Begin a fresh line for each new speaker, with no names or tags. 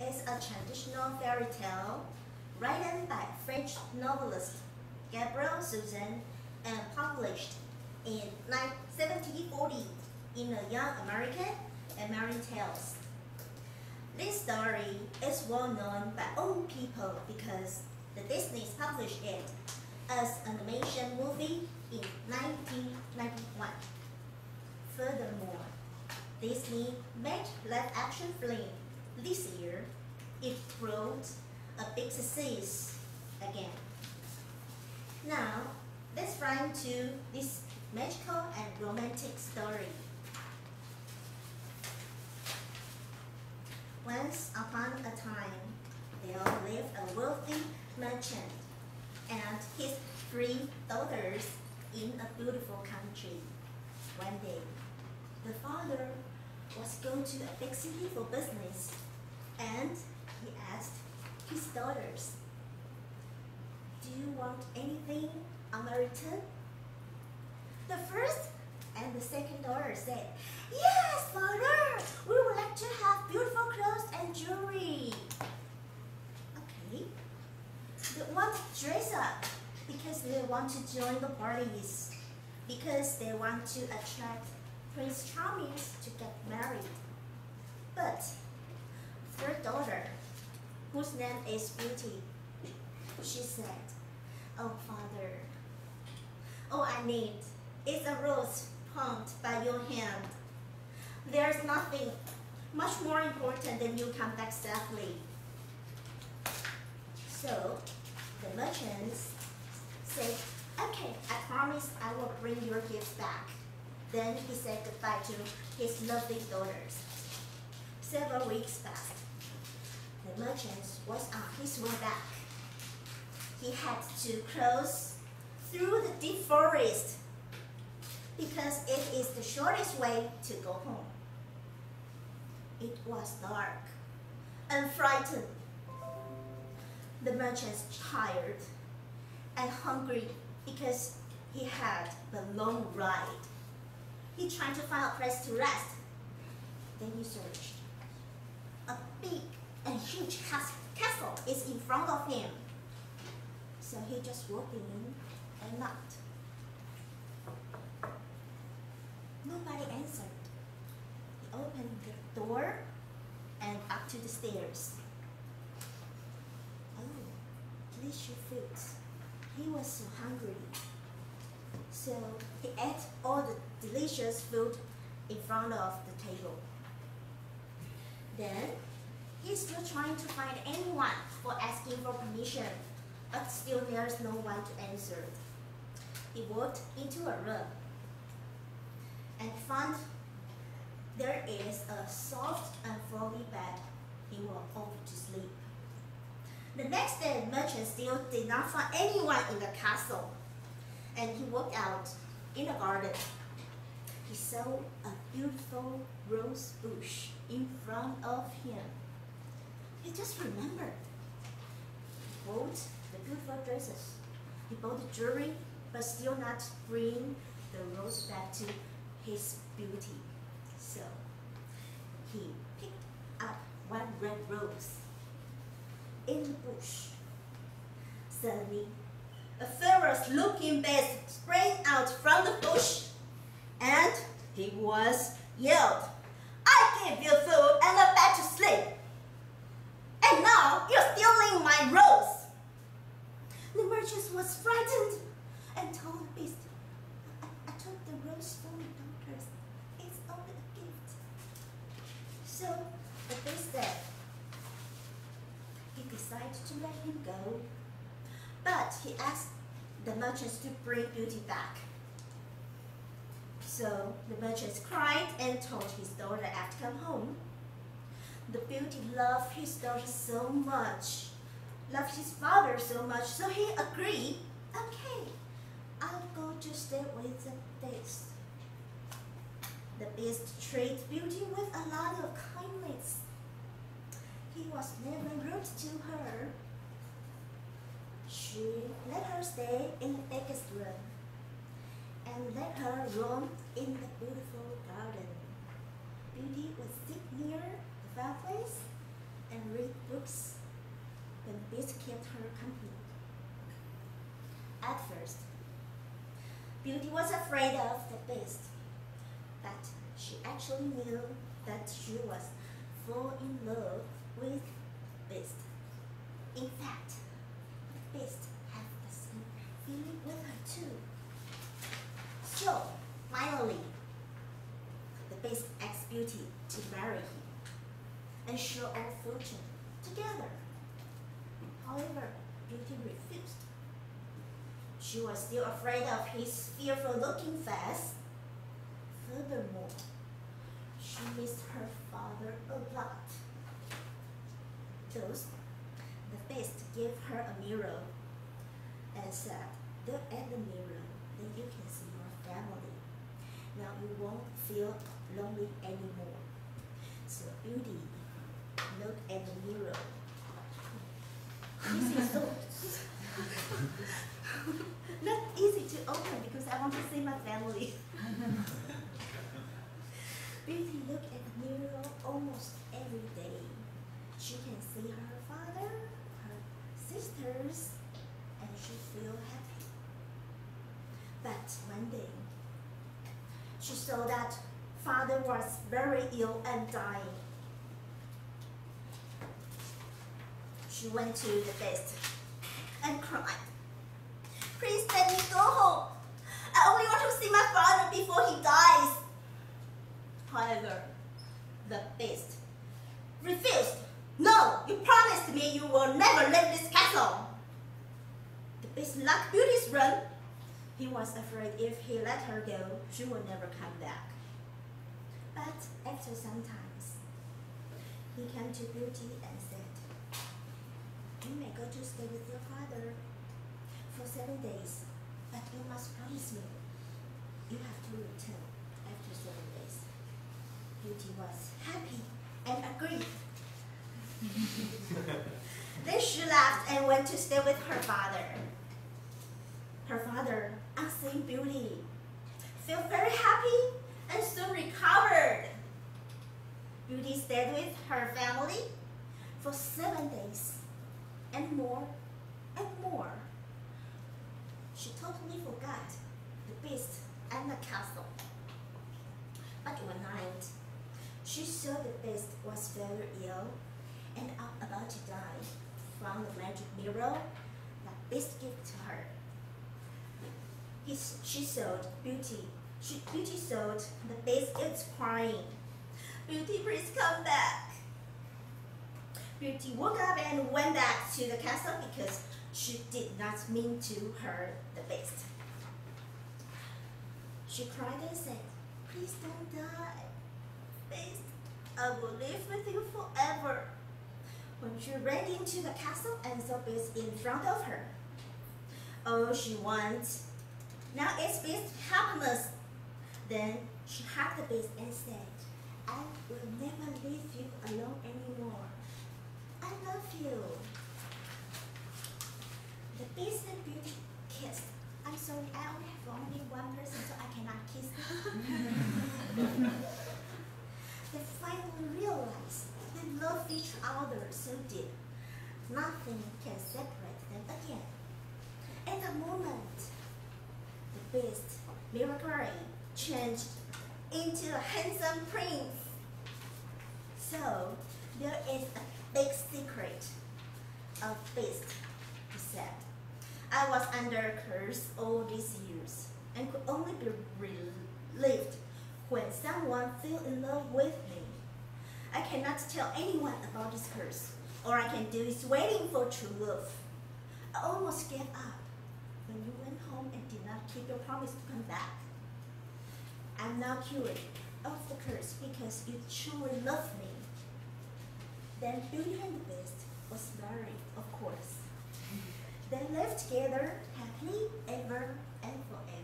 is a traditional fairy tale written by French novelist Gabrielle-Suzanne and published in 1740 in the Young American and Marine Tales. This story is well known by old people because the Disney published it as an animation movie in 1991. Furthermore, Disney made live action film this year. It proved a big success again. Now, let's run to this magical and romantic story. Once upon a time, there lived a wealthy merchant and his three daughters in a beautiful country. One day, the father was going to a big city for business and he asked his daughters, Do you want anything on my return? The first and the second daughter said, Yes, father, we would like to have beautiful clothes and jewelry. Okay. They want to dress up because they want to join the parties, because they want to attract Prince Charming to get married. But third daughter, whose name is Beauty, she said, Oh father, all I need is a rose pumped by your hand. There's nothing much more important than you come back safely. So the merchants said, Okay, I promise I will bring your gifts back. Then he said goodbye to his lovely daughters. Several weeks passed. The merchant was on his way back. He had to cross through the deep forest because it is the shortest way to go home. It was dark and frightened. The merchant's tired and hungry because he had the long ride. He tried to find a place to rest. Then he searched. A big and huge castle is in front of him. So he just walked in and knocked. Nobody answered. He opened the door and up to the stairs. Oh, delicious food. He was so hungry. So he ate all the delicious food in front of the table. Then he's still trying to find anyone for asking for permission, but still there's no one to answer. He walked into a room and found there is a soft and fluffy bed. He went off to sleep. The next day, merchant still did not find anyone in the castle, and he walked out in the garden. He saw a beautiful rose bush in front of him. He just remembered. He bought the beautiful dresses. He bought the jewelry, but still not bring the rose back to his beauty. So he picked up one red rose in the bush. Suddenly, a ferocious looking beast sprang out from the bush and he was yelled, I gave you food and a bed to sleep. Now you're stealing my rose. The merchant was frightened and told the beast, I, I took the rose from my daughters. It's only a gift. So the beast said, he decided to let him go. But he asked the merchants to bring Beauty back. So the merchant cried and told his daughter to come home. The beauty loved his daughter so much, loved his father so much, so he agreed, okay, I'll go to stay with the beast. The beast treated Beauty with a lot of kindness. He was never rude to her. She let her stay in the biggest room and let her roam in the beautiful garden. Beauty would sit near fireplace and read books when Beast kept her company. At first, Beauty was afraid of the Beast, but she actually knew that she was fall in love with Beast. In fact, Beast had the same feeling with her too. So, finally, the Beast asked Beauty to marry him and share our fortune together. However, Beauty refused. She was still afraid of his fearful looking face. Furthermore, she missed her father a lot. Thus, the beast gave her a mirror and said, Look at the mirror, then you can see your family. Now you won't feel lonely anymore. So Beauty look at the mirror. This is not easy to open because I want to see my family. Beauty look at the mirror almost every day. She can see her father, her sisters, and she feel happy. But one day, she saw that father was very ill and dying. She went to the beast and cried. Please let me go home. I only want to see my father before he dies. However, the beast refused. No, you promised me you will never leave this castle. The beast like Beauty's run. He was afraid if he let her go, she would never come back. But after some time, he came to Beauty and said, You may go to stay with your father for seven days, but you must promise me you have to return after seven days. Beauty was happy and agreed. then she left and went to stay with her father. Her father, on seeing Beauty, felt very happy and soon recovered. Beauty stayed with her family for seven days and more and more. She totally forgot the beast and the castle. But one night, she saw the beast was very ill and about to die from the magic mirror that beast gave to her. He, she saw Beauty. She, Beauty saw the beast is crying. Beauty, please come back. Beauty woke up and went back to the castle because she did not mean to hurt the beast. She cried and said, please don't die. Beast, I will live with you forever. When she ran into the castle and saw Beast in front of her. Oh, she wants. Now it's Beast's happiness. Then she hugged the beast and said, I will never leave you alone anymore. I love you. The beast and beauty kissed. I'm sorry, I only have only one person, so I cannot kiss them. they finally realized they love each other so deep. Nothing can separate them again. At the moment, the beast, miraculously changed into a handsome prince. So, there is a big secret of Beast, he said. I was under a curse all these years and could only be relieved when someone fell in love with me. I cannot tell anyone about this curse. All I can do is waiting for true love. I almost gave up when you went home and did not keep your promise to come back. I'm now cured of the curse because you truly love me. Then Beauty and the Beast was married, of course. They lived together happily ever and forever.